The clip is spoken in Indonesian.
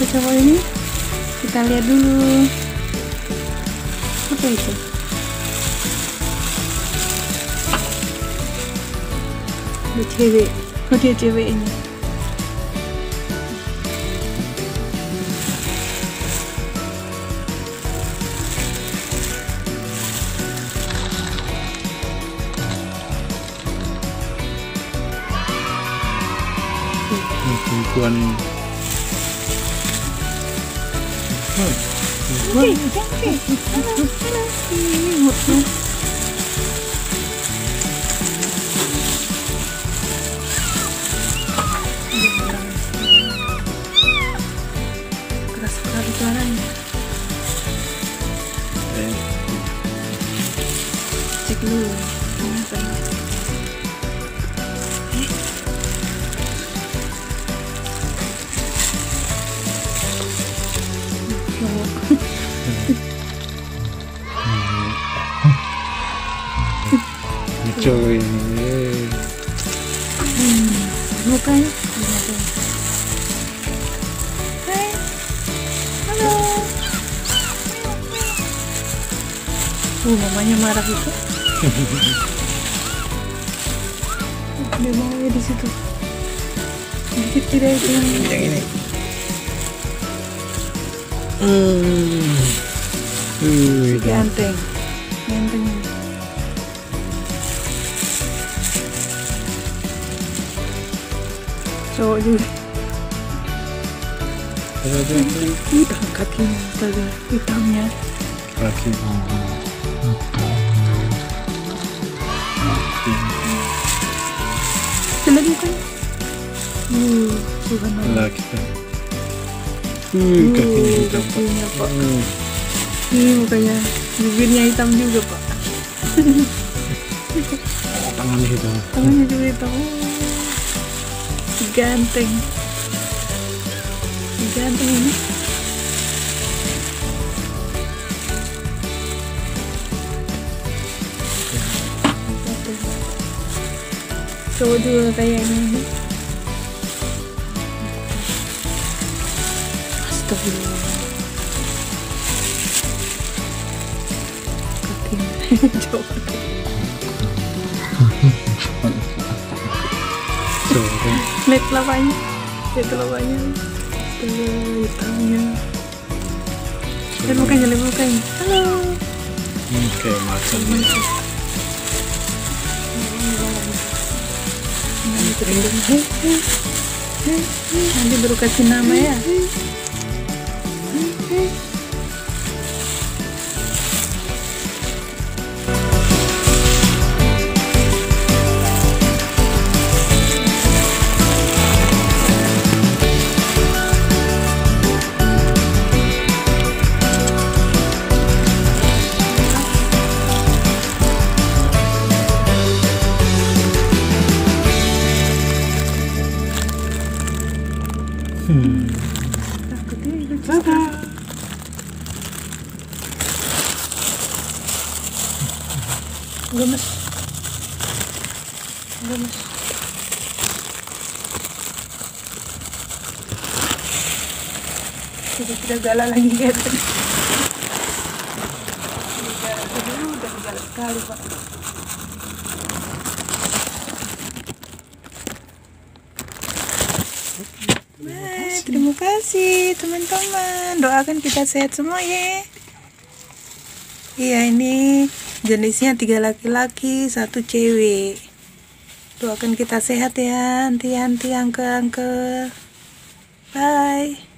satu cowok ini kita lihat dulu. Apa itu? Ada cewek. Oh dia cewek ini. Ini perempuan ini. Hmm. Cantik, cantik. Halo, halo. Ini? Hai. Halo. Uh, mamanya marah itu. Dia mau ya di situ. Dikit tidak Yang ini. Hmm. Uh, ganteng. Ganteng. Cowok juga. Hitam kakinya, astaga. Hitamnya. kaki. Lihat mukanya. Uh, subhanallah. Laki kan. Uh, kakinya hitam. Kakinya, Pak. Hmm. Ini mukanya, bibirnya hitam juga, Pak. Tangannya hitam. Tangannya juga hitam. Oh, Ganteng. Ganteng ini. Cowok juga kayaknya Cowok kan. Lihat telapanya. Lihat hitamnya. Lihat mukanya, lihat. Halo. Hmm, kayak macan ini. Nanti baru kasih nama ya. Hmm. Gemes. Gemes. Sudah tidak galak lagi tadi. Sudah galak udah galak sekali pak. Nah, terima kasih teman-teman. Doakan kita sehat semua ya. Iya ini jenisnya tiga laki-laki satu cewek. Doakan kita sehat ya, anti-anti angke-angke. Bye.